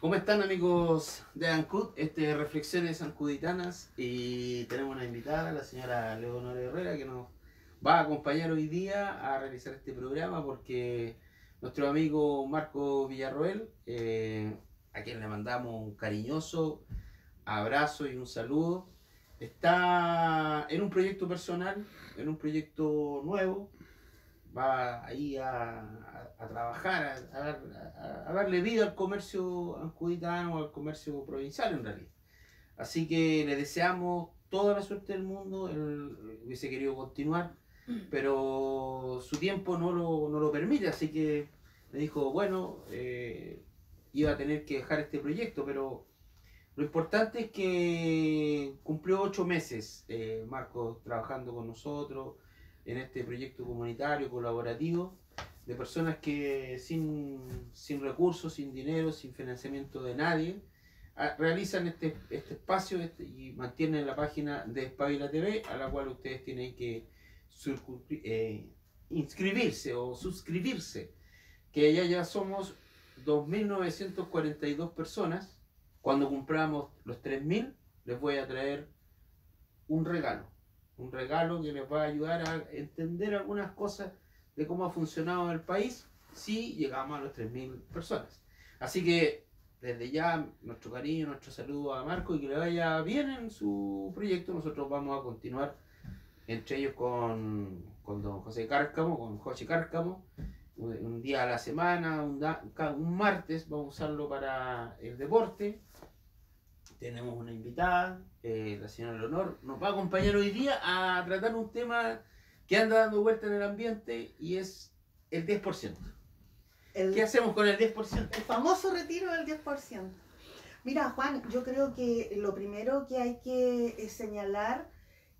¿Cómo están amigos de Ancud? Este Reflexiones Ancuditanas y tenemos una invitada, la señora Leonora Herrera, que nos va a acompañar hoy día a realizar este programa porque nuestro amigo Marco Villarroel, eh, a quien le mandamos un cariñoso abrazo y un saludo, está en un proyecto personal, en un proyecto nuevo, va ahí a, a, trabajar, a, darle vida al comercio ancuditano, al comercio provincial en realidad. Así que le deseamos toda la suerte del mundo, él hubiese querido continuar, pero su tiempo no lo, no lo permite, así que me dijo, bueno, eh, iba a tener que dejar este proyecto, pero lo importante es que cumplió ocho meses, eh, Marco, trabajando con nosotros, en este proyecto comunitario, colaborativo, de personas que sin, sin recursos, sin dinero, sin financiamiento de nadie, realizan este, este espacio este, y mantienen la página de Espabila TV, a la cual ustedes tienen que eh, inscribirse o suscribirse, que ya ya somos 2.942 personas. Cuando cumplamos los 3.000, les voy a traer un regalo un regalo que les va a ayudar a entender algunas cosas de cómo ha funcionado el país si llegamos a los 3.000 personas. Así que desde ya nuestro cariño, nuestro saludo a Marco y que le vaya bien en su proyecto. Nosotros vamos a continuar entre ellos con, con don José Cárcamo, con José Cárcamo, un, día a la semana, un, un martes vamos a usarlo para el deporte tenemos una invitada, eh, la señora Leonor, nos va a acompañar hoy día a tratar un tema que anda dando vuelta en el ambiente y es el 10%. ¿Qué hacemos con el 10%? El famoso retiro del 10%. Mira, Juan, yo creo que lo primero que hay que eh, señalar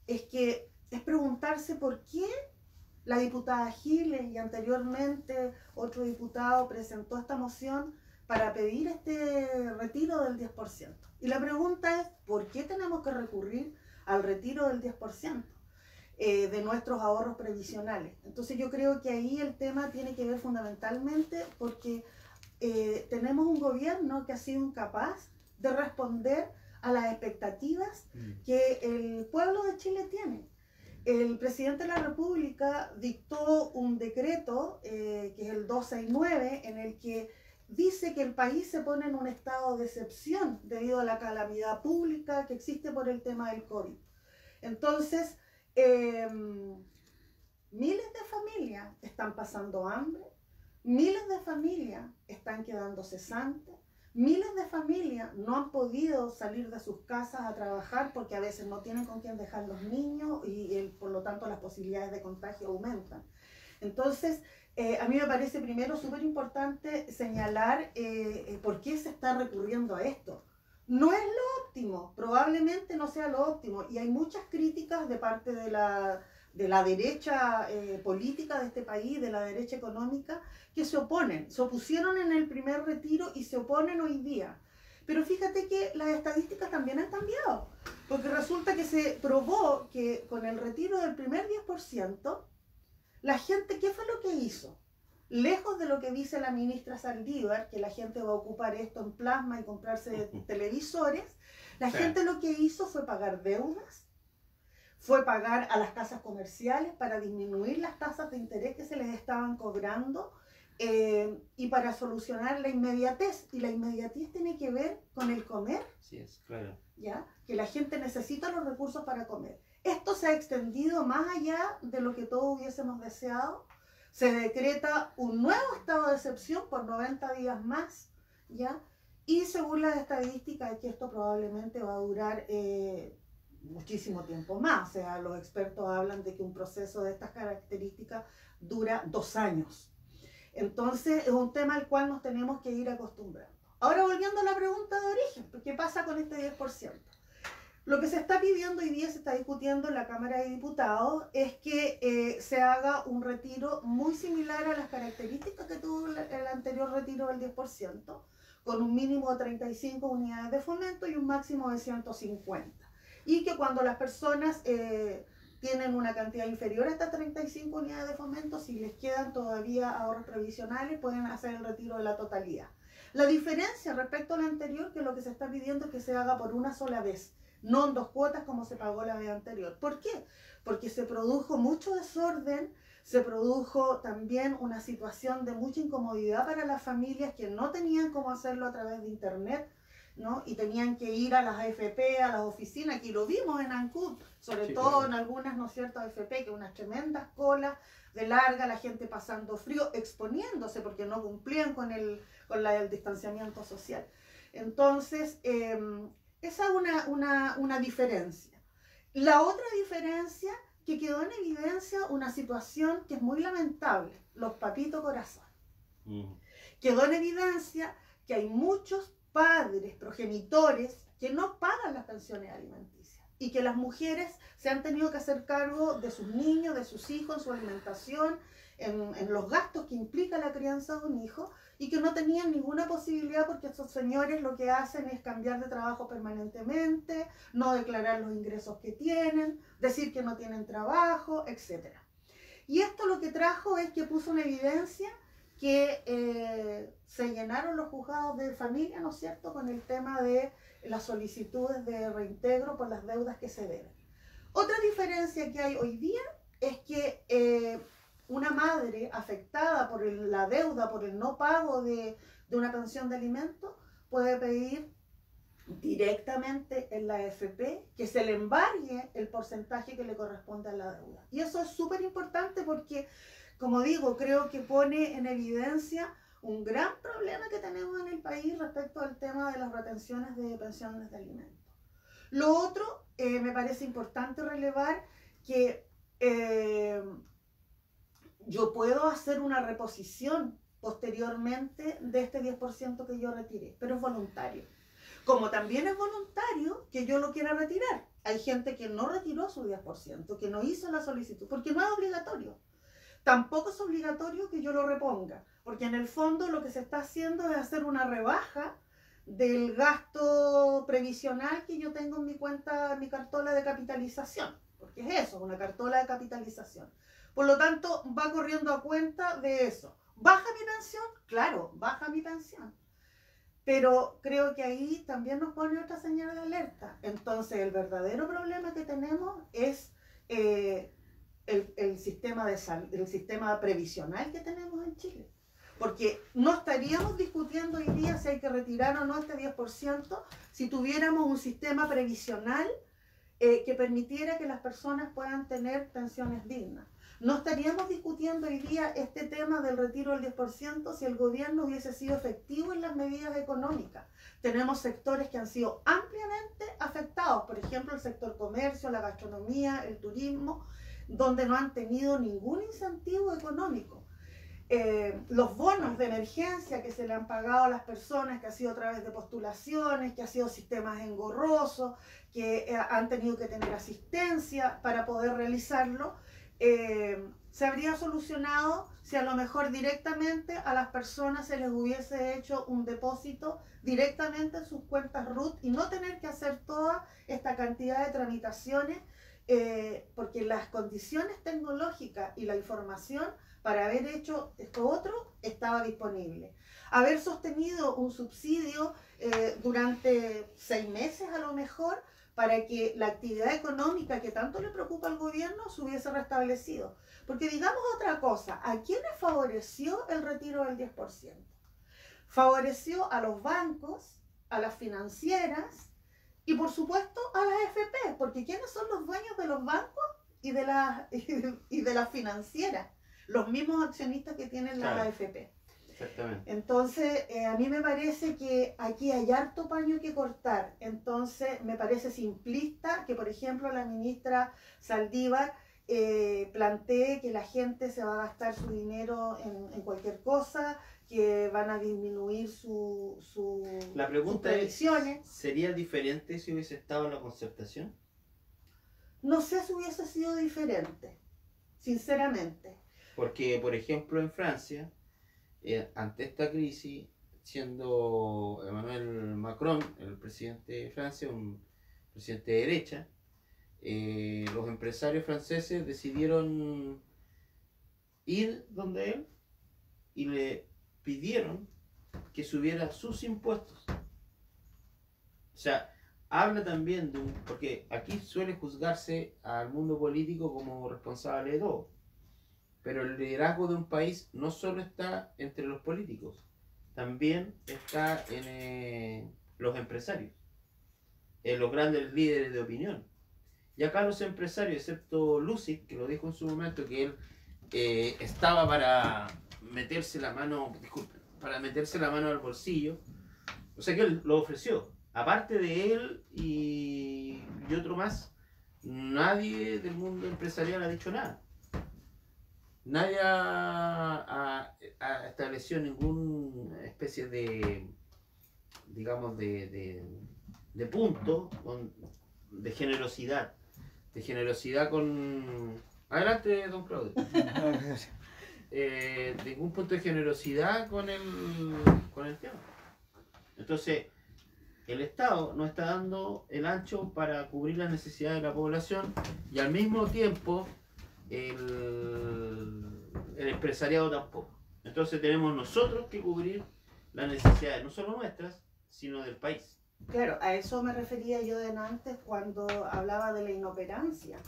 es que es preguntarse por qué la diputada Giles y anteriormente otro diputado presentó esta moción para pedir este retiro del 10%. Y la pregunta es, ¿por qué tenemos que recurrir al retiro del 10% eh, de nuestros ahorros previsionales? Entonces yo creo que ahí el tema tiene que ver fundamentalmente porque eh, tenemos un gobierno que ha sido incapaz de responder a las expectativas mm. que el pueblo de Chile tiene. El presidente de la República dictó un decreto, eh, que es el 269, en el que dice que el país se pone en un estado de excepción debido a la calamidad pública que existe por el tema del COVID. Entonces, em, miles de familias están pasando hambre, miles de familias están quedando cesantes, miles de familias no han podido salir de sus casas a trabajar porque a veces no tienen con quién dejar los niños y por lo tanto las posibilidades de contagio aumentan. Entonces, eh, a mí me parece primero súper importante señalar eh, eh, por qué se está recurriendo a esto. No es lo óptimo, probablemente no sea lo óptimo, y hay muchas críticas de parte de la, de la derecha política de este país, de la derecha económica, que se oponen. Se opusieron en el primer retiro y se oponen hoy día. Pero fíjate que las estadísticas también han cambiado, porque resulta que se probó que con el retiro del primer 10%, la gente, ¿qué fue lo que hizo? Lejos de lo que dice la ministra Saldívar, que la gente va a ocupar esto en plasma y comprarse televisores, la gente lo que hizo fue pagar deudas, fue pagar a las casas comerciales para disminuir las tasas de interés que se les estaban cobrando eh, y para solucionar la inmediatez. Y la inmediatez tiene que ver con el comer. Sí, es claro. ¿Ya? Que la gente necesita los recursos para comer. Esto se ha extendido más allá de lo que todos hubiésemos deseado. Se decreta un nuevo estado de excepción por 90 días más, ¿ya? Y según las estadísticas, que esto probablemente va a durar eh, muchísimo tiempo más. O sea, los expertos hablan de que un proceso de estas características dura dos años. Entonces, es un tema al cual nos tenemos que ir acostumbrando. Ahora, volviendo a la pregunta de origen, ¿qué pasa con este 10%? Lo que se está pidiendo hoy día, se está discutiendo en la Cámara de Diputados, es que eh, se haga un retiro muy similar a las características que tuvo el anterior retiro del 10%, con un mínimo de 35 unidades de fomento y un máximo de 150. Y que cuando las personas eh, tienen una cantidad inferior a estas 35 unidades de fomento, si les quedan todavía ahorros previsionales, pueden hacer el retiro de la totalidad. La diferencia respecto al anterior, que lo que se está pidiendo es que se haga por una sola vez, no en dos cuotas como se pagó la vez anterior. ¿Por qué? Porque se produjo mucho desorden, se produjo también una situación de mucha incomodidad para las familias que no tenían cómo hacerlo a través de Internet ¿no? Y tenían que ir a las AFP, a las oficinas, que lo vimos en ANCUT, sobre todo en algunas, ¿no es cierto?, AFP, que unas tremendas colas de larga, la gente pasando frío, exponiéndose porque no cumplían con el, con la, el distanciamiento social. Entonces, em, esa es una, una, una diferencia. La otra diferencia que quedó en evidencia una situación que es muy lamentable, los papitos corazón. Mm. Quedó en evidencia que hay muchos padres, progenitores, que no pagan las pensiones alimenticias y que las mujeres se han tenido que hacer cargo de sus niños, de sus hijos, en su alimentación, en, los gastos que implica la crianza de un hijo y que no tenían ninguna posibilidad porque estos señores lo que hacen es cambiar de trabajo permanentemente, no declarar los ingresos que tienen, decir que no tienen trabajo, etc. Y esto lo que trajo es que puso en evidencia que eh, se llenaron los juzgados de familia, ¿no es cierto?, con el tema de las solicitudes de reintegro por las deudas que se deben. Otra diferencia que hay hoy día es que eh, una madre afectada por la deuda, por el no pago de, de una pensión de alimentos, puede pedir directamente en la AFP que se le embargue el porcentaje que le corresponde a la deuda. Y eso es súper importante porque como digo, creo que pone en evidencia un gran problema que tenemos en el país respecto al tema de las retenciones de pensiones de alimentos. Lo otro, eh, me parece importante relevar que eh, yo puedo hacer una reposición posteriormente de este 10% que yo retiré, pero es voluntario. Como también es voluntario que yo lo quiera retirar. Hay gente que no retiró su 10%, que no hizo la solicitud, porque no es obligatorio tampoco es obligatorio que yo lo reponga, porque en el fondo lo que se está haciendo es hacer una rebaja del gasto previsional que yo tengo en mi cuenta, en mi cartola de capitalización, porque es eso, una cartola de capitalización. Por lo tanto, va corriendo a cuenta de eso. ¿Baja mi pensión? Claro, baja mi pensión. Pero creo que ahí también nos pone otra señal de alerta. Entonces, el verdadero problema que tenemos es eh, el, sistema de el sistema previsional que tenemos en Chile. Porque no estaríamos discutiendo hoy día si hay que retirar o no este 10% si tuviéramos un sistema previsional eh, que permitiera que las personas puedan tener pensiones dignas. No estaríamos discutiendo hoy día este tema del retiro del 10% si el gobierno hubiese sido efectivo en las medidas económicas. Tenemos sectores que han sido ampliamente afectados, por ejemplo, el sector comercio, la gastronomía, el turismo, donde no han tenido ningún incentivo económico. Eh, los bonos de emergencia que se le han pagado a las personas, que ha sido a través de postulaciones, que ha sido sistemas engorrosos, que eh, han tenido que tener asistencia para poder realizarlo, eh, se habría solucionado si a lo mejor directamente a las personas se les hubiese hecho un depósito directamente en sus cuentas RUT y no tener que hacer toda esta cantidad de tramitaciones eh, porque las condiciones tecnológicas y la información para haber hecho esto otro estaba disponible. Haber sostenido un subsidio eh, durante seis meses a lo mejor para que la actividad económica que tanto le preocupa al gobierno se hubiese restablecido. Porque digamos otra cosa, ¿a quiénes favoreció el retiro del 10%? Favoreció a los bancos, a las financieras, y por supuesto a las FP, porque ¿quiénes son los dueños de los bancos y de las y de las financieras? Los mismos accionistas que tienen las AFP. Exactamente. Entonces, eh, a mí me parece que aquí hay harto paño que cortar. Entonces, me parece simplista que, por ejemplo, la ministra Saldívar eh, plantee que la gente se va a gastar su dinero en, en cualquier cosa, que van a disminuir su, su La pregunta es, ¿sería diferente si hubiese estado en la concertación? No sé si hubiese sido diferente, sinceramente. Porque, por ejemplo, en Francia, eh, ante esta crisis, siendo Emmanuel Macron el presidente de Francia, un presidente de derecha, eh, los empresarios franceses decidieron ir donde él y le pidieron que subiera sus impuestos. O sea, habla también de un... porque aquí suele juzgarse al mundo político como responsable de todo. Pero el liderazgo de un país no solo está entre los políticos, también está en eh, los empresarios, en los grandes líderes de opinión. Y acá los empresarios, excepto Lucy, que lo dijo en su momento, que él eh, estaba para meterse la mano, disculpen, para meterse la mano al bolsillo, o sea que él lo ofreció. Aparte de él y, y otro más, nadie del mundo empresarial ha dicho nada nadie ha, establecido ninguna especie de, digamos, de, de, punto de generosidad. De generosidad con... Adelante, don Claudio. eh, ningún punto de generosidad con el, con el tema. Entonces, el Estado no está dando el ancho para cubrir las necesidades de la población y al mismo tiempo el, el empresariado tampoco. Entonces tenemos nosotros que cubrir las necesidades, no solo nuestras, sino del país. Claro, a eso me refería yo de antes cuando hablaba de la inoperancia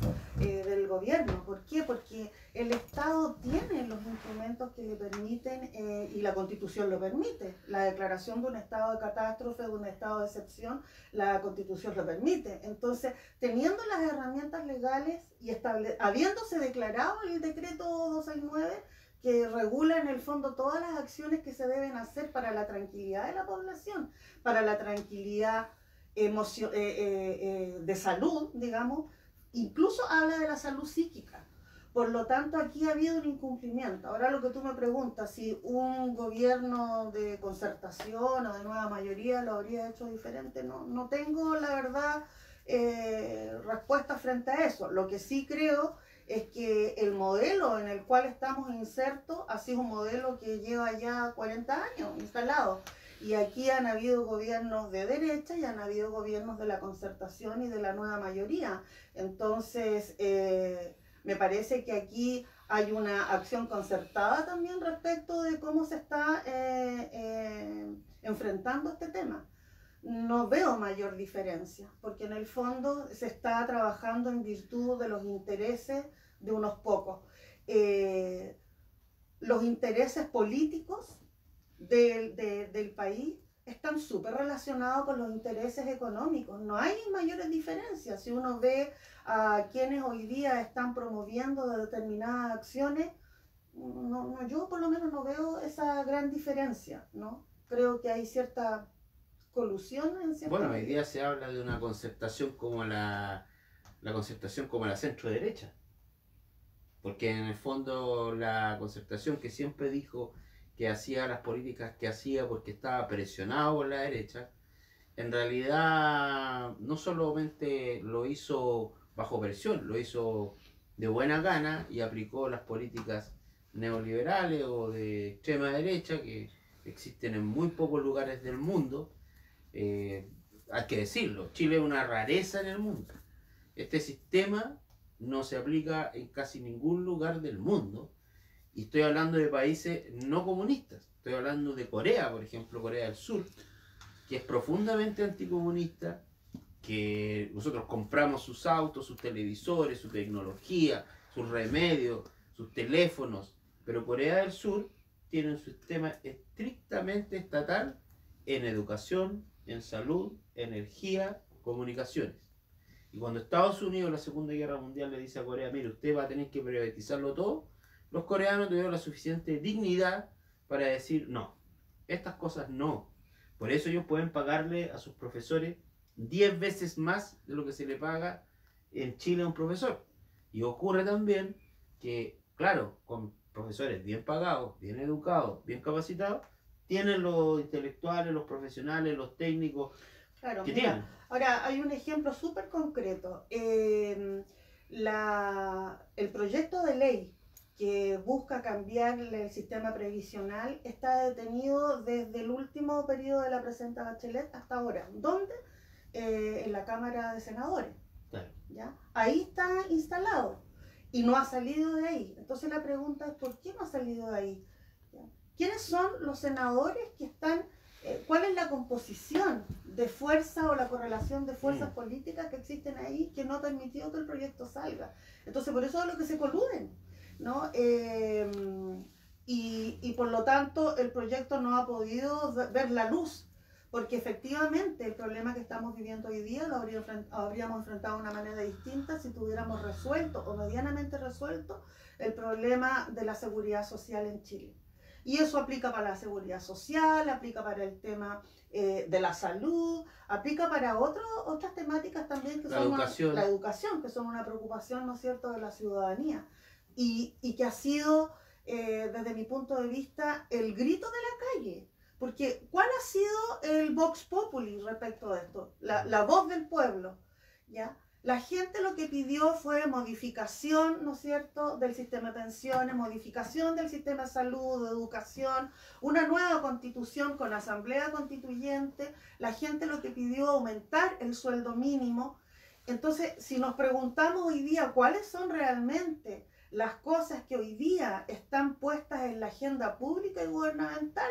eh, del gobierno. ¿Por qué? Porque el Estado tiene los instrumentos que le permiten, eh, y la Constitución lo permite, la declaración de un estado de catástrofe, de un estado de excepción, la Constitución lo permite. Entonces, teniendo las herramientas legales y habiéndose declarado el decreto 269, que regula en el fondo todas las acciones que se deben hacer para la tranquilidad de la población, para la tranquilidad eh, eh, eh, de salud, digamos, incluso habla de la salud psíquica. Por lo tanto, aquí ha habido un incumplimiento. Ahora lo que tú me preguntas, si un gobierno de concertación o de nueva mayoría lo habría hecho diferente, no, no tengo la verdad respuesta frente a eso. Lo que sí creo es que el modelo en el cual estamos insertos ha sido un modelo que lleva ya 40 años instalado. Y aquí han habido gobiernos de derecha y han habido gobiernos de la concertación y de la nueva mayoría. Entonces, eh, me parece que aquí hay una acción concertada también respecto de cómo se está eh, eh, enfrentando este tema. No veo mayor diferencia, porque en el fondo se está trabajando en virtud de los intereses de unos pocos. Eh, los intereses políticos del, del país están súper relacionados con los intereses económicos. No hay mayores diferencias. Si uno ve a quienes hoy día están promoviendo determinadas acciones, no, yo por lo menos no veo esa gran diferencia, ¿no? Creo que hay cierta colusión en cierta Bueno, hoy día se habla de una concertación como la, la concertación como la centro derecha. Porque en el fondo la concertación que siempre dijo que hacía las políticas que hacía porque estaba presionado por la derecha, en realidad no solamente lo hizo bajo presión, lo hizo de buena gana y aplicó las políticas neoliberales o de extrema derecha que existen en muy pocos lugares del mundo. Eh, hay que decirlo, Chile es una rareza en el mundo. Este sistema no se aplica en casi ningún lugar del mundo. Y estoy hablando de países no comunistas. Estoy hablando de Corea, por ejemplo, Corea del Sur, que es profundamente anticomunista, que nosotros compramos sus autos, sus televisores, su tecnología, sus remedios, sus teléfonos, pero Corea del Sur tiene un sistema estrictamente estatal en educación, en salud, energía, comunicaciones. Y cuando Estados Unidos en la Segunda Guerra Mundial le dice a Corea, mire, usted va a tener que privatizarlo todo, los coreanos tuvieron la suficiente dignidad para decir, no, estas cosas no. Por eso ellos pueden pagarle a sus profesores 10 veces más de lo que se le paga en Chile a un profesor. Y ocurre también que, claro, con profesores bien pagados, bien educados, bien capacitados, tienen los intelectuales, los profesionales, los técnicos claro, que tienen. Ahora, hay un ejemplo súper concreto. Em, el proyecto de ley que busca cambiar el sistema previsional está detenido desde el último periodo de la presenta Bachelet hasta ahora. ¿Dónde? Eh, en la Cámara de Senadores. ¿ya? Ahí está instalado y no ha salido de ahí. Entonces la pregunta es, ¿por qué no ha salido de ahí? ¿Quiénes son los senadores que están, eh, cuál es la composición de fuerza o la correlación de fuerzas mm. políticas que existen ahí que no ha permitido que el proyecto salga? Entonces por eso es lo que se coluden, ¿no? Em, y, y por lo tanto el proyecto no ha podido ver la luz porque efectivamente el problema que estamos viviendo hoy día lo habríamos enfrentado de una manera distinta si tuviéramos resuelto o medianamente resuelto el problema de la seguridad social en Chile. Y eso aplica para la seguridad social, aplica para el tema eh, de la salud, aplica para otras temáticas también que la son educación. la educación, que son una preocupación, ¿no es cierto?, de la ciudadanía. Y, y que ha sido, eh, desde mi punto de vista, el grito de la calle porque, ¿cuál ha sido el Vox Populi respecto a esto? La, voz del pueblo, ¿ya? La gente lo que pidió fue modificación, ¿no es cierto?, del sistema de pensiones, modificación del sistema de salud, de educación, una nueva constitución con asamblea constituyente. La gente lo que pidió aumentar el sueldo mínimo. Entonces, si nos preguntamos hoy día cuáles son realmente las cosas que hoy día están puestas en la agenda pública y gubernamental,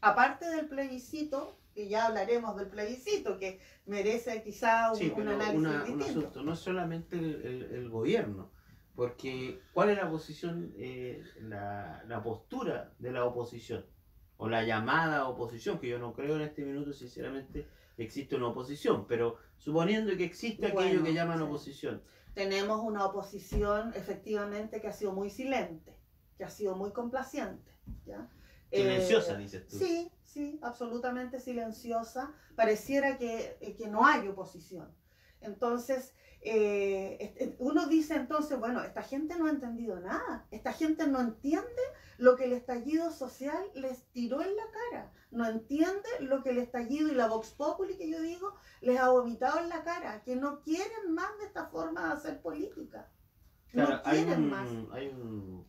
aparte del plebiscito, que ya hablaremos del plebiscito, que merece quizá un, análisis distinto. no es solamente el, gobierno, porque ¿cuál es la posición, eh, la, la, postura de la oposición? O la llamada oposición, que yo no creo en este minuto, sinceramente, existe una oposición, pero suponiendo que existe aquello que llaman oposición. Tenemos una oposición efectivamente que ha sido muy silente, que ha sido muy complaciente. ¿ya? Silenciosa, eh, dices tú. Sí, sí, absolutamente silenciosa. Pareciera que, eh, que no hay oposición. Entonces, eh, uno dice entonces, bueno, esta gente no ha entendido nada. Esta gente no entiende lo que el estallido social les tiró en la cara. No entiende lo que el estallido y la Vox Populi que yo digo les ha vomitado en la cara. Que no quieren más de esta forma de hacer política. no quieren más. Hay un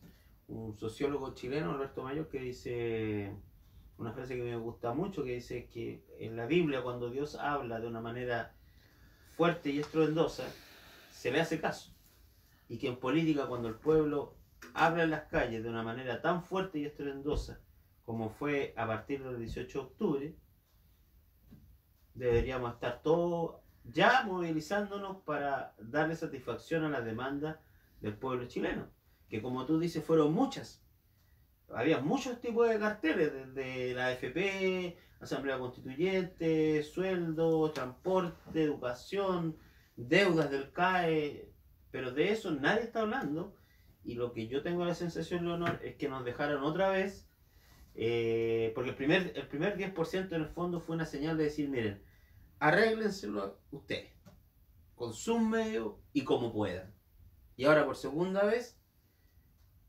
un sociólogo chileno, Alberto Mayor, que dice una frase que me gusta mucho, que dice que en la Biblia cuando Dios habla de una manera fuerte y estruendosa, se le hace caso. Y que en política cuando el pueblo habla en las calles de una manera tan fuerte y estruendosa como fue a partir del 18 de octubre, deberíamos estar todos ya movilizándonos para darle satisfacción a la demanda del pueblo chileno que como tú dices fueron muchas. Había muchos tipos de carteles, desde la AFP, Asamblea Constituyente, sueldo, transporte, educación, deudas del CAE, pero de eso nadie está hablando. Y lo que yo tengo la sensación, Leonor, es que nos dejaron otra vez, eh, porque el primer, el primer 10% en el fondo fue una señal de decir, miren, arréglenselo ustedes, con sus medios y como puedan. Y ahora por segunda vez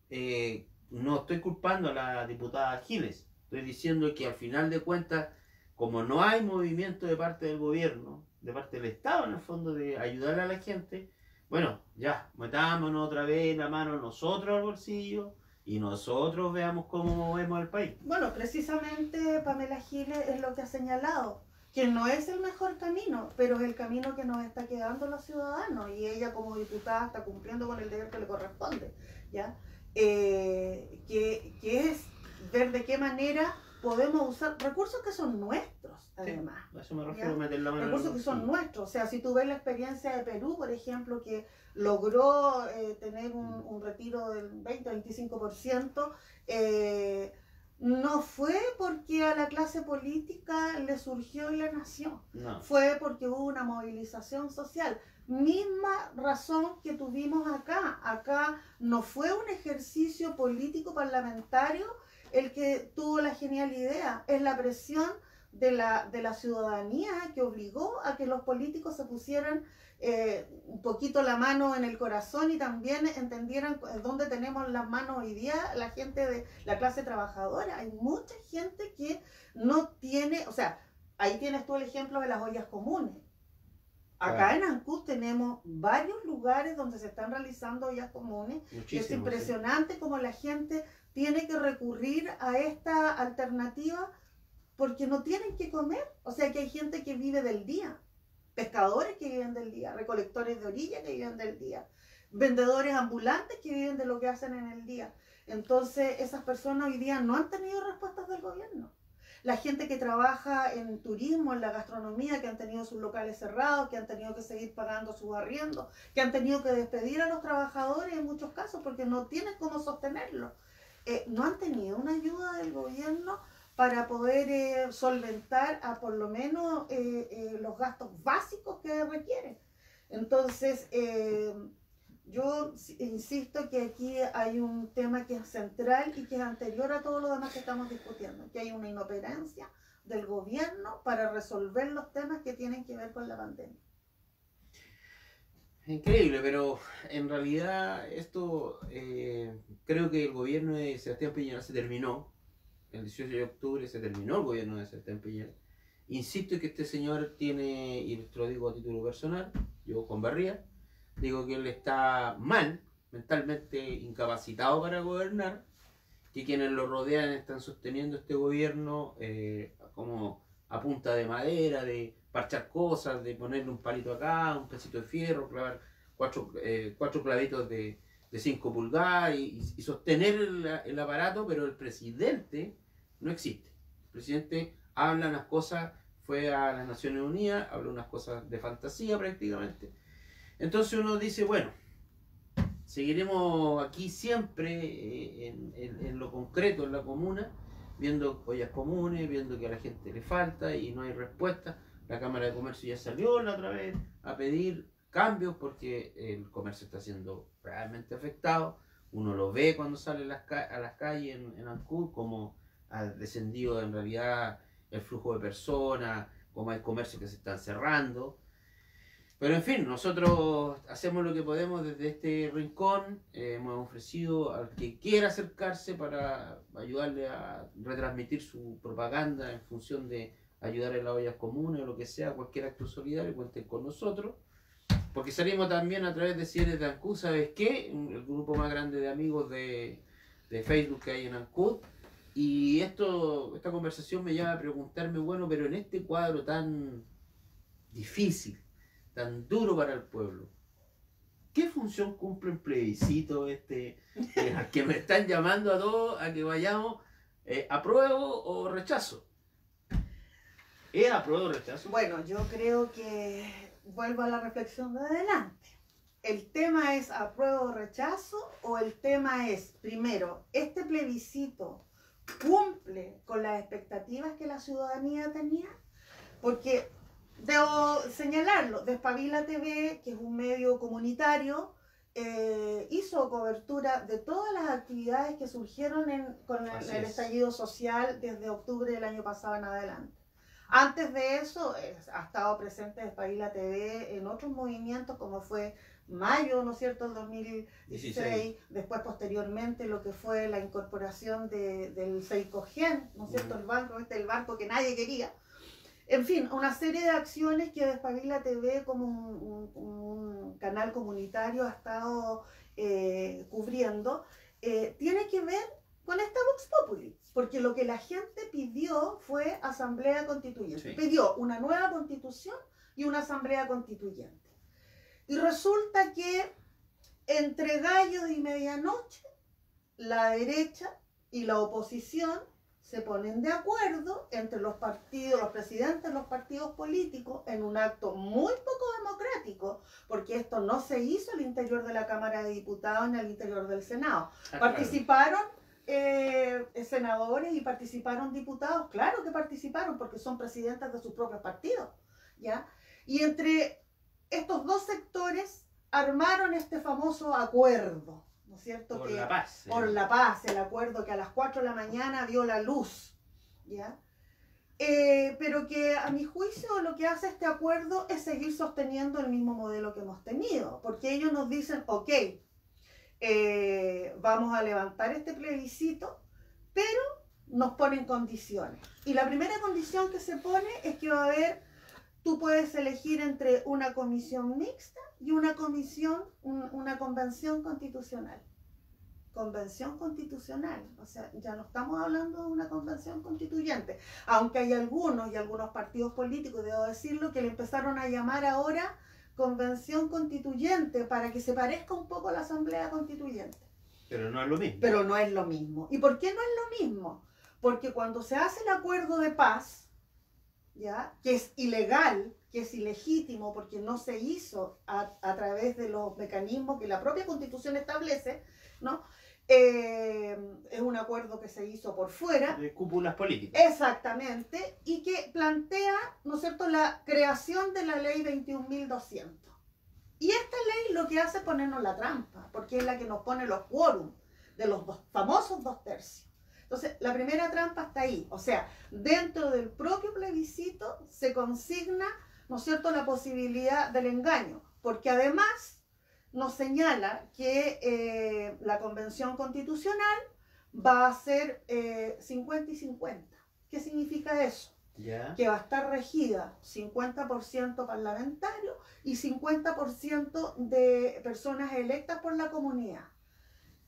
eh, no estoy culpando a la diputada Giles, estoy diciendo que al final de cuentas, como no hay movimiento de parte del gobierno, de parte del Estado en el fondo de ayudar a la gente, bueno, ya, metámonos otra vez la mano nosotros al bolsillo y nosotros veamos cómo movemos el país. Bueno, precisamente Pamela Giles es lo que ha señalado, que no es el mejor camino, pero es el camino que nos está quedando los ciudadanos y ella como diputada está cumpliendo con el deber que le corresponde, ¿ya? Eh, que, es ver de qué manera podemos usar recursos que son nuestros, además. eso me refiero meter la mano Recursos que son nuestros. O sea, si tú ves la experiencia de Perú, por ejemplo, que logró eh, tener un, retiro del 20-25%, eh, no fue porque a la clase política le surgió y le nació. Fue porque hubo una movilización social misma razón que tuvimos acá. Acá no fue un ejercicio político parlamentario el que tuvo la genial idea, es la presión de la, de la ciudadanía que obligó a que los políticos se pusieran eh, un poquito la mano en el corazón y también entendieran dónde tenemos las manos hoy día la gente de la clase trabajadora. Hay mucha gente que no tiene, o sea, ahí tienes tú el ejemplo de las ollas comunes Acá en Ancud tenemos varios lugares donde se están realizando ollas comunes. es impresionante como la gente tiene que recurrir a esta alternativa porque no tienen que comer. O sea que hay gente que vive del día. Pescadores que viven del día, recolectores de orilla que viven del día, vendedores ambulantes que viven de lo que hacen en el día. Entonces, esas personas hoy día no han tenido respuestas del gobierno. La gente que trabaja en turismo, en la gastronomía, que han tenido sus locales cerrados, que han tenido que seguir pagando sus arriendos, que han tenido que despedir a los trabajadores en muchos casos porque no tienen cómo sostenerlo. Eh, no han tenido una ayuda del gobierno para poder eh, solventar a por lo menos eh, los gastos básicos que requieren. Entonces, yo insisto que aquí hay un tema que es central y que es anterior a todo lo demás que estamos discutiendo, que hay una inoperancia del gobierno para resolver los temas que tienen que ver con la pandemia. Increíble, pero en realidad esto eh, creo que el gobierno de Sebastián Piñera se terminó. El 18 de octubre se terminó el gobierno de Sebastián Piñera. Insisto que este señor tiene, y lo digo a título personal, yo con Barría, digo que él está mal, mentalmente incapacitado para gobernar, que quienes lo rodean están sosteniendo este gobierno eh, como a punta de madera, de parchar cosas, de ponerle un palito acá, un pesito de fierro, clavar cuatro, eh, cuatro clavitos de, de 5 pulgadas y, sostener el, aparato, pero el presidente no existe. El presidente habla unas cosas, fue a las Naciones Unidas, habla unas cosas de fantasía prácticamente. Entonces uno dice, bueno, seguiremos aquí siempre eh, en, lo concreto, en la comuna, viendo ollas comunes, viendo que a la gente le falta y no hay respuesta la Cámara de Comercio ya salió la otra vez a pedir cambios porque el comercio está siendo realmente afectado. Uno lo ve cuando sale a las, calles en, en como ha descendido en realidad el flujo de personas, como hay comercios que se están cerrando. Pero en fin, nosotros hacemos lo que podemos desde este rincón. Eh, hemos ofrecido al que quiera acercarse para ayudarle a retransmitir su propaganda en función de ayudar en las ollas comunes o lo que sea, cualquier acto solidario, cuenten con nosotros. Porque salimos también a través de Cienes de Ancud, ¿sabes qué? El grupo más grande de amigos de, de Facebook que hay en Ancud. Y esto, esta conversación me lleva a preguntarme, bueno, pero en este cuadro tan difícil, tan duro para el pueblo, ¿qué función cumple el plebiscito este, eh, que me están llamando a todos a que vayamos eh, apruebo o rechazo? ¿Es apruebo o rechazo? Bueno, yo creo que vuelvo a la reflexión de adelante. ¿El tema es apruebo o rechazo o el tema es, primero, este plebiscito cumple con las expectativas que la ciudadanía tenía? Porque debo señalarlo, Despabila TV, que es un medio comunitario, eh, hizo cobertura de todas las actividades que surgieron con el estallido social desde octubre del año pasado en adelante. Antes de eso, ha estado presente Espaila TV en otros movimientos, como fue mayo, ¿no es cierto?, el 2016, después posteriormente lo que fue la incorporación de, del Seicogen, ¿no es cierto?, el banco, este el barco que nadie quería. En fin, una serie de acciones que Despabila TV como un, canal comunitario ha estado eh, cubriendo, eh, tiene que ver con esta Vox Populi. Porque lo que la gente pidió fue asamblea constituyente. Pidió una nueva constitución y una asamblea constituyente. Y resulta que entre gallos y medianoche, la derecha y la oposición se ponen de acuerdo entre los partidos, los presidentes de los partidos políticos, en un acto muy poco democrático, porque esto no se hizo al interior de la Cámara de Diputados ni al interior del Senado. Ah, Participaron eh, senadores y participaron diputados, claro que participaron porque son presidentes de sus propios partidos, ¿ya? Y entre estos dos sectores armaron este famoso acuerdo, ¿no es cierto? Por la paz. Por la paz, el acuerdo que a las 4 de la mañana vio la luz, ¿ya? Eh, pero que a mi juicio lo que hace este acuerdo es seguir sosteniendo el mismo modelo que hemos tenido, porque ellos nos dicen, ok, eh, vamos a levantar este plebiscito, pero nos ponen condiciones. Y la primera condición que se pone es que va a haber, tú puedes elegir entre una comisión mixta y una comisión, una convención constitucional. convención constitucional. O sea, ya no estamos hablando de una convención constituyente. Aunque hay algunos y algunos partidos políticos, debo decirlo, que le empezaron a llamar ahora convención constituyente para que se parezca un poco a la asamblea constituyente. Pero no es lo mismo. Pero no es lo mismo. ¿Y por qué no es lo mismo? Porque cuando se hace el acuerdo de paz, ¿ya? que es ilegal, que es ilegítimo porque no se hizo a, a través de los mecanismos que la propia constitución establece, ¿no? Eh, es un acuerdo que se hizo por fuera. De cúpulas políticas. Exactamente, y que plantea, ¿no es cierto?, la creación de la ley 21.200. Y esta ley lo que hace es ponernos la trampa, porque es la que nos pone los quórum de los dos, famosos dos tercios. Entonces, la primera trampa está ahí. O sea, dentro del propio plebiscito se consigna, ¿no es cierto?, la posibilidad del engaño, porque además nos señala que eh, la Convención Constitucional va a ser eh, 50 y 50. ¿Qué significa eso? Que va a estar regida 50% parlamentario y 50% de personas electas por la comunidad.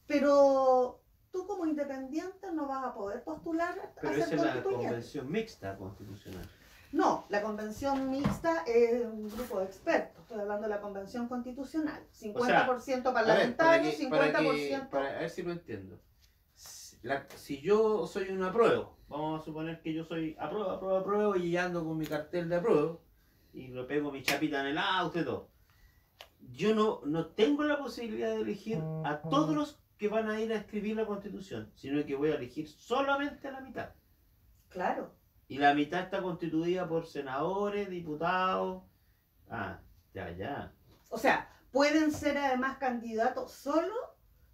Pero tú como independiente no vas a poder postular a ser es la convención mixta constitucional. No, la convención mixta es un grupo de expertos. Estoy hablando de la convención constitucional. 50% A ver, para parlamentario, que- para que- 50%. para- a ver si lo entiendo. La- si yo soy un apruebo, vamos a suponer que yo soy apruebo, apruebo, apruebo y ando con mi cartel de apruebo y lo pego mi chapita en el auto y todo. Yo no, no tengo la posibilidad de elegir a todos los que van a ir a escribir la constitución, sino que voy a elegir solamente a la mitad. Claro. Y la mitad está constituida por senadores, diputados. Ah, ya, ya. O sea, pueden ser además candidatos solo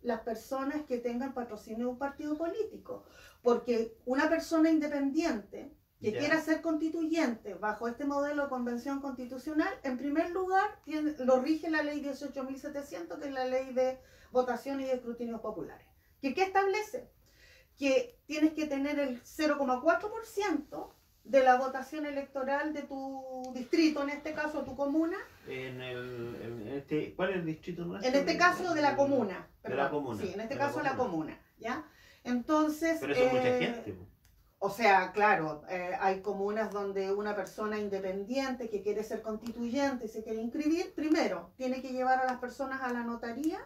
las personas que tengan patrocinio de un partido político. Porque una persona independiente que Ya. quiera ser constituyente bajo este modelo de convención constitucional, en primer lugar tiene- lo rige la ley 18.700, que es la ley de votación y de escrutinios populares. ¿Que ¿Qué establece? Que tienes que tener el 0,4% de la votación electoral de tu distrito, en este caso tu comuna, En el, en este, ¿Cuál es el distrito nuestro? En este caso de la comuna. De la comuna, Sí, en este de la caso la comuna. comuna, ¿ya? Entonces... Pero eso es mucha eh, gente. O sea, claro, eh, hay comunas donde una persona independiente que quiere ser constituyente y se quiere inscribir, primero tiene que llevar a las personas a la notaría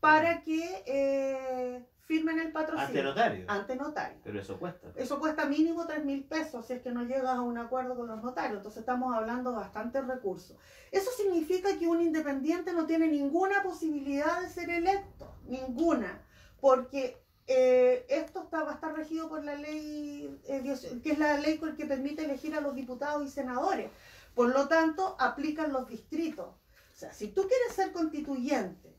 para que eh, firmen el patrocinio. Ante notario. Ante notario. Pero eso cuesta. Eso cuesta mínimo 3 mil pesos si es que no llegas a un acuerdo con los notarios. Entonces estamos hablando de bastantes recursos. Eso significa que un independiente no tiene ninguna posibilidad de ser electo. Ninguna. Porque eh, esto está, va a estar regido por la ley, eh, que es la ley que permite elegir a los diputados y senadores. Por lo tanto, aplican los distritos. O sea, si tú quieres ser constituyente,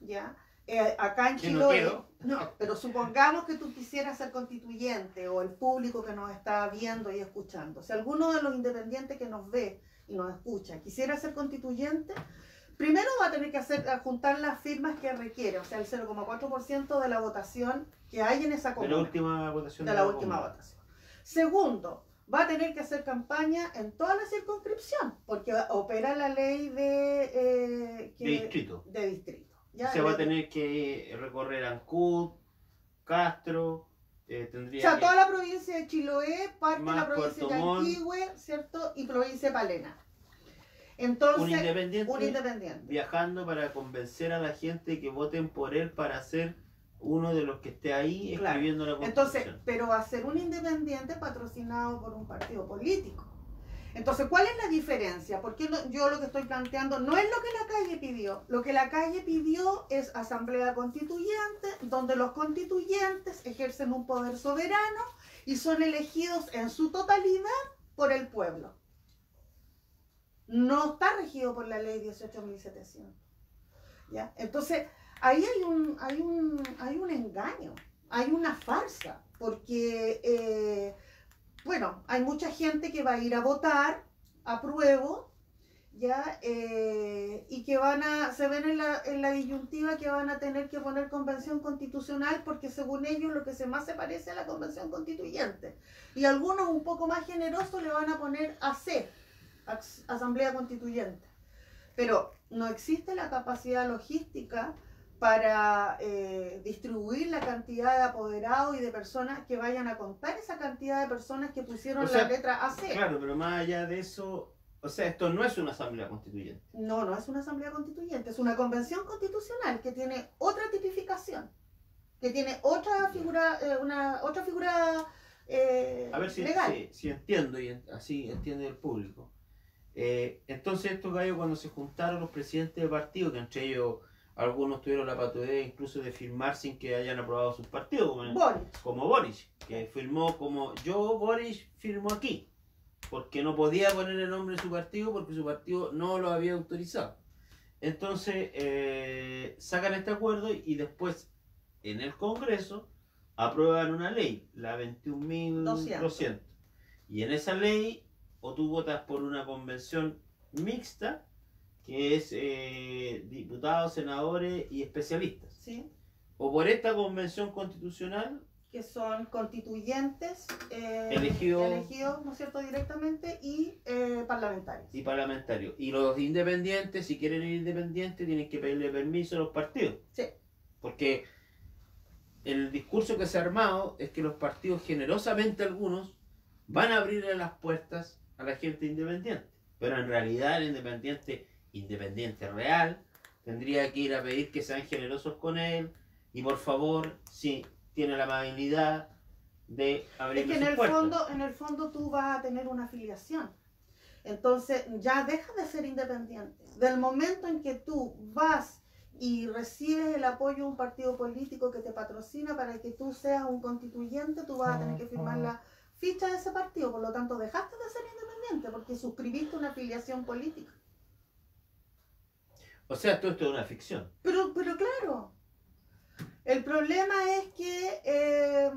¿ya? Eh, acá en no Chiloé, quiero. no, pero supongamos que tú quisieras ser constituyente o el público que nos está viendo y escuchando. Si alguno de los independientes que nos ve y nos escucha quisiera ser constituyente, primero va a tener que hacer juntar las firmas que requiere, o sea, el 0,4% de la votación que hay en esa De comuna la última votación. de la última comuna. votación. Segundo, va a tener que hacer campaña en toda la circunscripción, porque opera la ley de, eh, que- De distrito. de distrito. ¿Ya? Se va a tener que recorrer Ancud, Castro, eh, tendría O sea, que- toda la provincia de Chiloé, parte de la provincia de Montt. Yanquihue, ¿cierto? Y provincia de Palena. un Entonces, independiente un independiente. viajando para convencer a la gente que voten por él para ser uno de los que esté ahí Claro. escribiendo la Entonces, constitución. pero va a ser un independiente patrocinado por un partido político. Entonces, ¿cuál es la diferencia? Porque yo lo que estoy planteando no es lo que la calle pidió. Lo que la calle pidió es asamblea constituyente, donde los constituyentes ejercen un poder soberano y son elegidos en su totalidad por el pueblo. No está regido por la ley 18.700. ¿Ya? Entonces, ahí hay un, hay un, hay un engaño, hay una farsa, porque, eh, bueno, hay mucha gente que va a ir a votar, apruebo, ¿ya? Eh, y que van a, se ven en la, en la disyuntiva que van a tener que poner convención constitucional, porque según ellos lo que se más se parece a la convención constituyente. Y algunos un poco más generosos le van a poner AC, Asamblea Constituyente. Pero no existe la capacidad logística para eh, distribuir la cantidad de apoderados y de personas que vayan a contar esa cantidad de personas que pusieron O sea, la letra AC. Claro, pero más allá de eso, o sea, esto no es una asamblea constituyente. No, no es una asamblea constituyente, es una convención constitucional que tiene otra tipificación, que tiene otra figura, eh, una otra figura eh, A ver si, legal. si, si entiendo y así entiende el público. Eh, entonces estos gallos cuando se juntaron los presidentes de partido, que entre ellos algunos tuvieron la patudez incluso de firmar sin que hayan aprobado sus partidos, como, Boris. como Boris, que firmó como yo Boris firmo aquí, porque no podía poner el nombre de su partido porque su partido no lo había autorizado. Entonces eh, sacan este acuerdo y después en el Congreso aprueban una ley, la 21.200. Y en esa ley o tú votas por una convención mixta, que es eh, diputados, senadores y especialistas. ¿sí? O por esta convención constitucional que son constituyentes eh, Elegido- elegidos, ¿no es cierto?, directamente y eh, parlamentarios. y parlamentarios. Y los independientes, si quieren ir independientes, tienen que pedirle permiso a los partidos. Sí. Porque el discurso que se ha armado es que los partidos, generosamente algunos, van a abrirle las puertas a la gente independiente. Pero en realidad el independiente, independiente real, tendría que ir a pedir que sean generosos con él y por favor, si tiene la amabilidad de Es abrirle que en el puertas. fondo, en el fondo tú vas a tener una afiliación. Entonces ya deja de ser independiente. Del momento en que tú vas y recibes el apoyo de un partido político que te patrocina para que tú seas un constituyente, tú vas a tener que firmar la ficha de ese partido. Por lo tanto, dejaste de ser independiente porque suscribiste una afiliación política. O sea, todo esto es una ficción. Pero, pero claro, el problema es que eh,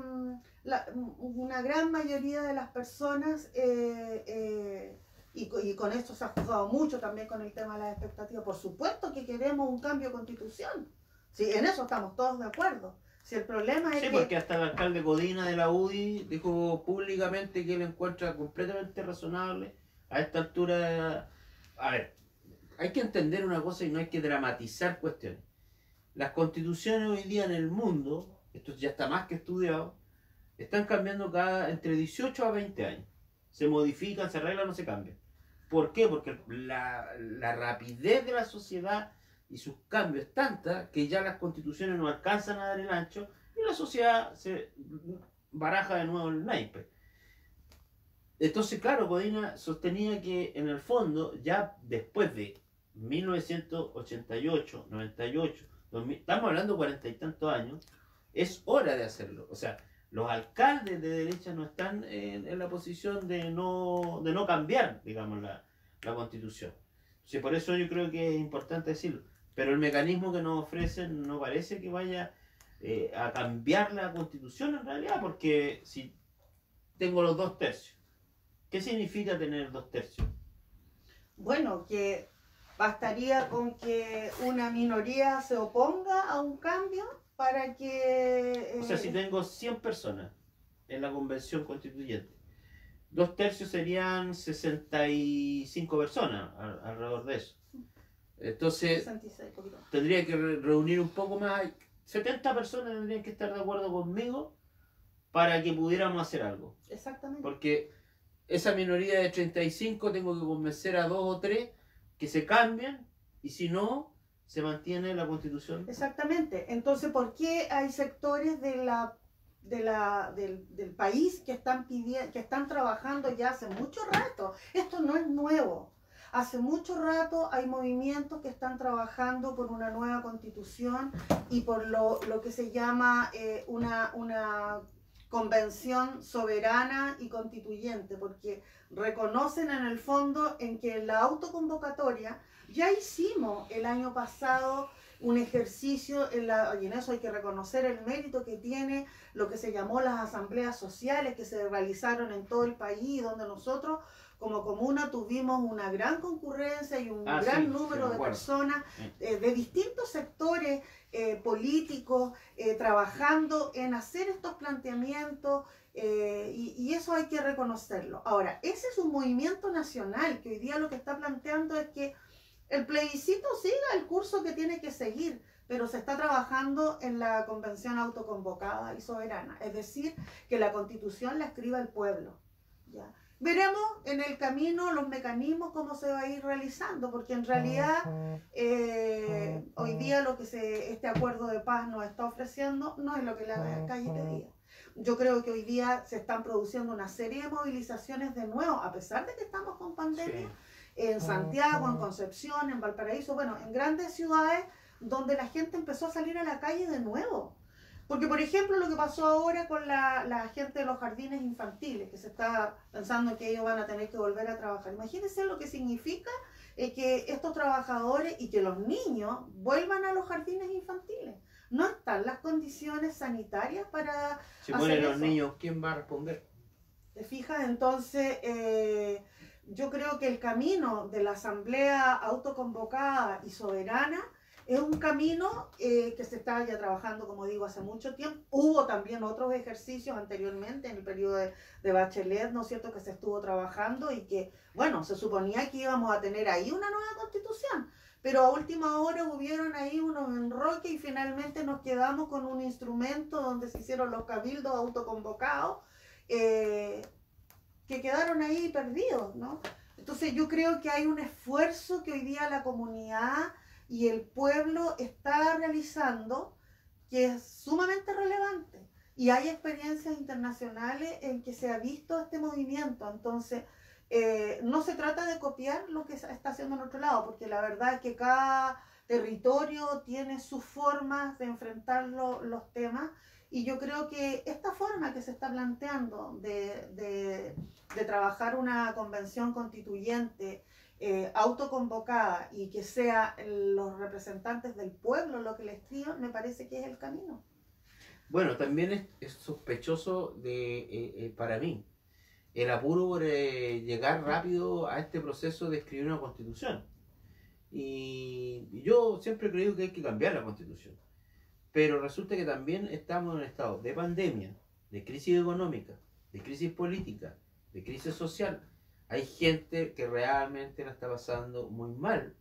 la- una gran mayoría de las personas, eh, eh, y, co- y con esto se ha jugado mucho también con el tema de las expectativas, por supuesto que queremos un cambio de constitución. Sí, en eso estamos todos de acuerdo. Si el problema es Sí, que... porque hasta el alcalde Codina de la UDI dijo públicamente que él encuentra completamente razonable a esta altura. A ver, hay que entender una cosa y no hay que dramatizar cuestiones. Las constituciones hoy día en el mundo, esto ya está más que estudiado, están cambiando cada entre 18 a 20 años. Se modifican, se arreglan o se cambian. ¿Por qué? Porque la, la rapidez de la sociedad y sus cambios es tanta que ya las constituciones no alcanzan a dar el ancho y la sociedad se baraja de nuevo el naipe. Entonces, claro, Codina sostenía que en el fondo, ya después de 1988, 98, 2000, estamos hablando de cuarenta y tantos años, es hora de hacerlo. O sea, los alcaldes de derecha no están en, la posición de no, de no cambiar, digamos, la, la constitución. Por eso yo creo que es importante decirlo. Pero el mecanismo que nos ofrecen no parece que vaya eh, a cambiar la constitución en realidad, porque si tengo los dos tercios, ¿qué significa tener dos tercios? Bueno, que bastaría con que una minoría se oponga a un cambio para que... O sea, eh, si tengo 100 personas en la convención constituyente, dos tercios serían 65 personas al- alrededor de eso. Entonces, 66, poquito más. tendría que re- reunir un poco más. 70 personas tendrían que estar de acuerdo conmigo para que pudiéramos hacer algo. Exactamente. Porque esa minoría de 35 tengo que convencer a dos o tres que se cambien y si no, se mantiene la constitución. Exactamente. Entonces, ¿por qué hay sectores de del, del país que están pidiendo, que están trabajando ya hace mucho rato? Esto no es nuevo. Hace mucho rato hay movimientos que están trabajando por una nueva constitución y por lo, lo que se llama eh, una, una convención soberana y constituyente, porque reconocen en el fondo en que la autoconvocatoria ya hicimos el año pasado un ejercicio, en la, y en eso hay que reconocer el mérito que tiene lo que se llamó las asambleas sociales que se realizaron en todo el país, donde nosotros como comuna tuvimos una gran concurrencia y un Ah, gran sí, número de personas eh, de distintos sectores eh, políticos eh, trabajando en hacer estos planteamientos eh, y, y eso hay que reconocerlo. Ahora, ese es un movimiento nacional que hoy día lo que está planteando es que el plebiscito siga el curso que tiene que seguir, pero se está trabajando en la convención autoconvocada y soberana, es decir, que la constitución la escriba el pueblo. ¿ya? Veremos en el camino los mecanismos, cómo se va a ir realizando, porque en realidad eh, hoy día lo que se, este acuerdo de paz nos está ofreciendo no es lo que la calle pedía. Yo creo que hoy día se están produciendo una serie de movilizaciones de nuevo, a pesar de que estamos con pandemia, en Santiago, en Concepción, en Valparaíso, bueno, en grandes ciudades donde la gente empezó a salir a la calle de nuevo. Porque, por ejemplo, lo que pasó ahora con la, la, gente de los jardines infantiles, que se está pensando que ellos van a tener que volver a trabajar. Imagínense lo que significa eh, que estos trabajadores y que los niños vuelvan a los jardines infantiles. No están las condiciones sanitarias para... Si mueren los niños, ¿quién va a responder? ¿Te fijas? Entonces, eh, yo creo que el camino de la asamblea autoconvocada y soberana es un camino eh, que se está ya trabajando, como digo, hace mucho tiempo. Hubo también otros ejercicios anteriormente, en el periodo de, Bachelet, ¿no es cierto?, que se estuvo trabajando y que, bueno, se suponía que íbamos a tener ahí una nueva constitución. Pero a última hora hubieron ahí unos enroques y finalmente nos quedamos con un instrumento donde se hicieron los cabildos autoconvocados eh, que quedaron ahí perdidos, ¿no? Entonces yo creo que hay un esfuerzo que hoy día la comunidad y el pueblo está realizando que es sumamente relevante. Y hay experiencias internacionales en que se ha visto este movimiento. Entonces, eh, no se trata de copiar lo que está haciendo en otro lado, porque la verdad es que cada territorio tiene sus formas de enfrentar los temas. Y yo creo que esta forma que se está planteando de, de trabajar una convención constituyente, eh, autoconvocada y que sea los representantes del pueblo lo que le escriban, me parece que es el camino. Bueno, también es, sospechoso de, eh, eh, para mí el apuro por llegar rápido a este proceso de escribir una constitución. Y, yo siempre he creído que hay que cambiar la constitución. Pero resulta que también estamos en un estado de pandemia, de crisis económica, de crisis política, de crisis social, hay gente que realmente la está pasando muy mal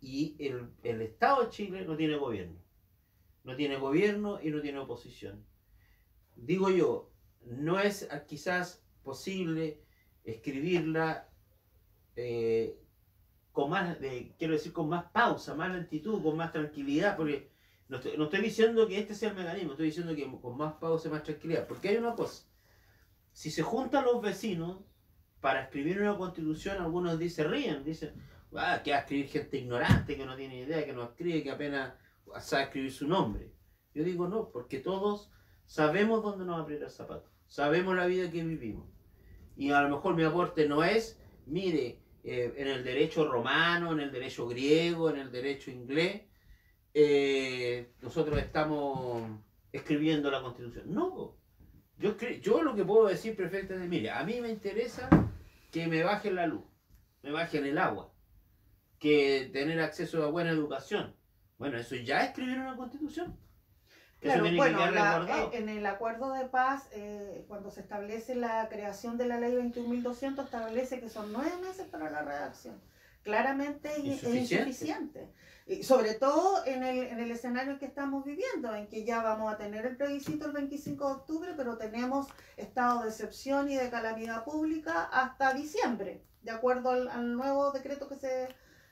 y el, Estado de Chile no tiene gobierno. No tiene gobierno y no tiene oposición. Digo yo, no es quizás posible escribirla eh, con más, quiero decir, con más pausa, más lentitud, con más tranquilidad, porque no estoy, no estoy, diciendo que este sea el mecanismo, estoy diciendo que con más pausa más tranquilidad, porque hay una cosa, si se juntan los vecinos, para escribir una constitución algunos dicen, ríen, dicen, ah, que va a escribir gente ignorante, que no tiene idea, que no escribe, que apenas sabe escribir su nombre. Yo digo no, porque todos sabemos dónde nos abrir el zapato, sabemos la vida que vivimos. Y a lo mejor mi aporte no es, mire, eh, en el derecho romano, en el derecho griego, en el derecho inglés, eh, nosotros estamos escribiendo la constitución. No, yo, yo lo que puedo decir perfectamente, mire, a mí me interesa que me bajen la luz, me bajen el agua, que tener acceso a buena educación. Bueno, eso ya es escribir una constitución. Claro, bueno, eh, en el acuerdo de paz, eh, cuando se establece la creación de la ley 21.200, establece que son nueve meses para la redacción. Claramente es insuficiente. Y sobre todo en el, en el escenario que estamos viviendo, en que ya vamos a tener el plebiscito el 25 de octubre, pero tenemos estado de excepción y de calamidad pública hasta diciembre, de acuerdo al, nuevo decreto que se,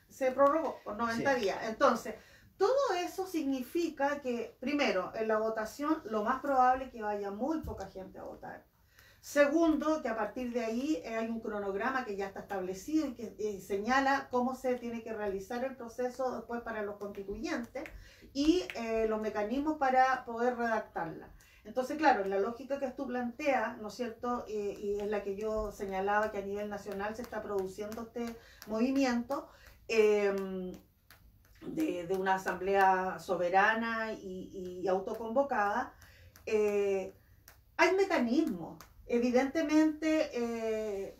se prorrogó por 90 días. Entonces, todo eso significa que, primero, en la votación lo más probable es que vaya muy poca gente a votar. Segundo, que a partir de ahí hay un cronograma que ya está establecido y que eh, señala cómo se tiene que realizar el proceso después para los constituyentes y eh, los mecanismos para poder redactarla. Entonces, claro, la lógica que tú planteas, ¿no es cierto? y es la que yo señalaba que a nivel nacional se está produciendo este movimiento em, de, una asamblea soberana y, autoconvocada. Eh, hay mecanismos, Evidentemente eh,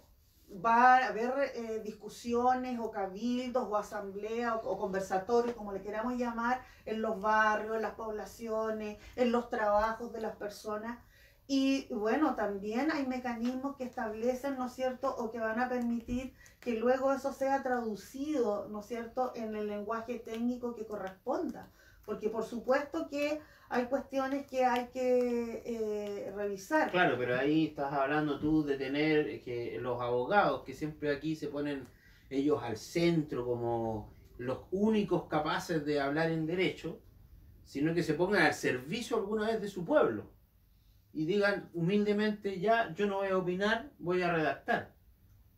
va a haber eh, discusiones o cabildos o asambleas o, conversatorios, como le queramos llamar, en los barrios, en las poblaciones, en los trabajos de las personas. Y bueno, también hay mecanismos que establecen, ¿no es cierto?, o que van a permitir que luego eso sea traducido, ¿no es cierto?, en el lenguaje técnico que corresponda porque por supuesto que hay cuestiones que hay que eh, revisar. Claro, pero ahí estás hablando tú de tener que los abogados, que siempre aquí se ponen ellos al centro como los únicos capaces de hablar en derecho, sino que se pongan al servicio alguna vez de su pueblo y digan humildemente, ya, yo no voy a opinar, voy a redactar.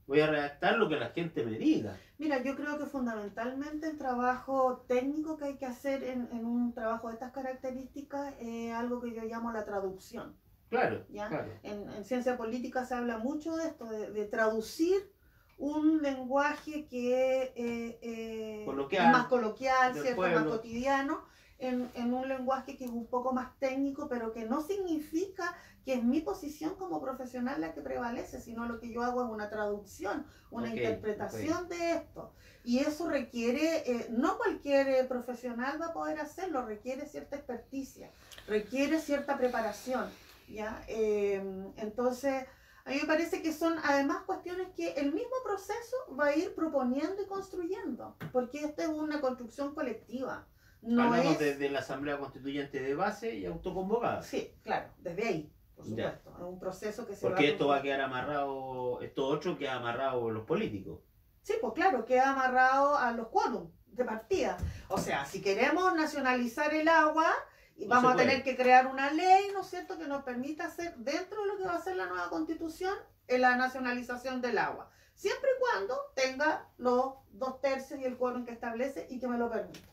Voy a redactar lo que la gente me diga. Mira, yo creo que fundamentalmente el trabajo técnico que hay que hacer en, en un trabajo de estas características es algo que yo llamo la traducción. Claro, ¿ya? claro. En, en ciencia política se habla mucho de esto, de, de traducir un lenguaje que eh, eh, Coloquial, es más coloquial, ¿cierto? más cotidiano, en, en un lenguaje que es un poco más técnico, pero que no significa que es mi posición como profesional la que prevalece, sino lo que yo hago es una traducción, una Ok, interpretación de esto. Y eso requiere, eh, no cualquier eh, profesional va a poder hacerlo, requiere cierta experticia, requiere cierta preparación. ¿ya? Eh, entonces, a mí me parece que son además cuestiones que el mismo proceso va a ir proponiendo y construyendo, porque esta es una construcción colectiva. No Hablamos es... desde la Asamblea Constituyente de base y autoconvocada. Sí, claro, desde ahí, por Ya. supuesto. Es un proceso que se Porque va esto va a quedar amarrado, esto otro queda amarrado los políticos. Sí, pues claro, queda amarrado a los quórum de partida. O sea, si queremos nacionalizar el agua, y No vamos a tener que crear una ley, ¿no es cierto?, que nos permita hacer, dentro de lo que va a ser la nueva constitución, en la nacionalización del agua. Siempre y cuando tenga los dos tercios y el quórum que establece y que me lo permita.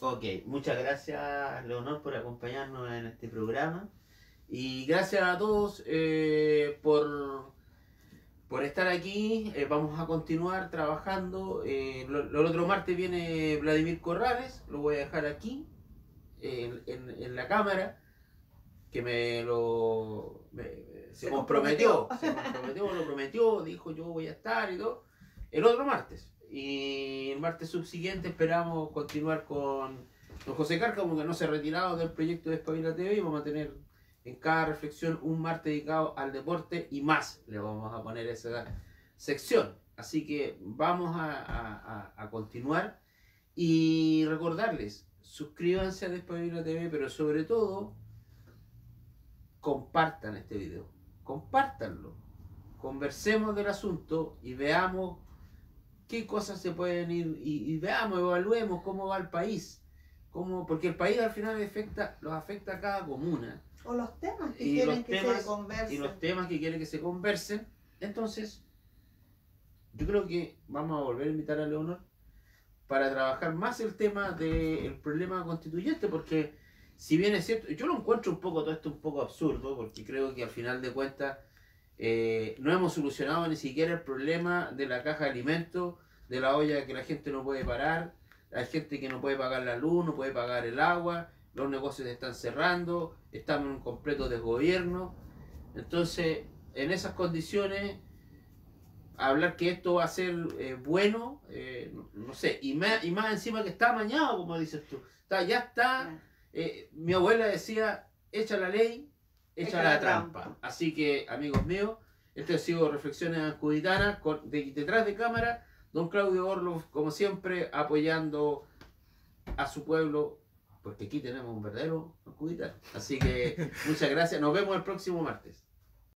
Ok, muchas gracias Leonor por acompañarnos en este programa. Y gracias a todos eh, por, por estar aquí. Eh, vamos a continuar trabajando. Eh, lo- el otro martes viene Vladimir Corrales, lo voy a dejar aquí, en, en- en la cámara, que me lo... me- se, Se comprometió, comprometió. se comprometió, lo prometió, dijo yo voy a estar y todo. El otro martes. Y el martes subsiguiente esperamos continuar con don José Cárcamo, que no se ha retirado del proyecto de Espabila TV y vamos a tener en cada reflexión un martes dedicado al deporte y más. Le vamos a poner esa sección. Así que vamos a, a- a- continuar y recordarles, suscríbanse a Despabila TV, pero sobre todo compartan este video, compártanlo, conversemos del asunto y veamos qué cosas se pueden ir y, y veamos, evaluemos cómo va el país, cómo, porque el país al final afecta, los afecta a cada comuna O los temas que Y quieren los que temas- se conversen. y los temas que quieren que se conversen. Entonces, yo creo que vamos a volver a invitar a Leonor para trabajar más el tema del problema constituyente, porque si bien es cierto, yo lo encuentro un poco todo esto un poco absurdo, porque creo que al final de cuentas eh, no hemos solucionado ni siquiera el problema de la caja de alimentos, de la olla que la gente no puede parar, hay gente que no puede pagar la luz, no puede pagar el agua, los negocios están cerrando, estamos en un completo desgobierno. Entonces, en esas condiciones, hablar que esto va a ser eh, bueno, eh, no, no sé, y más, y más encima que está amañado, como dices tú. Está, ya está, eh, mi abuela decía, echa la ley, echa, la, trampa. Así que, amigos míos, esto ha sido Reflexiones Ancuditanas, con, de- detrás de cámara, don Claudio Orlov, como siempre, apoyando a su pueblo, porque aquí tenemos un verdadero ancuditano. Así que, muchas gracias, nos vemos el próximo martes.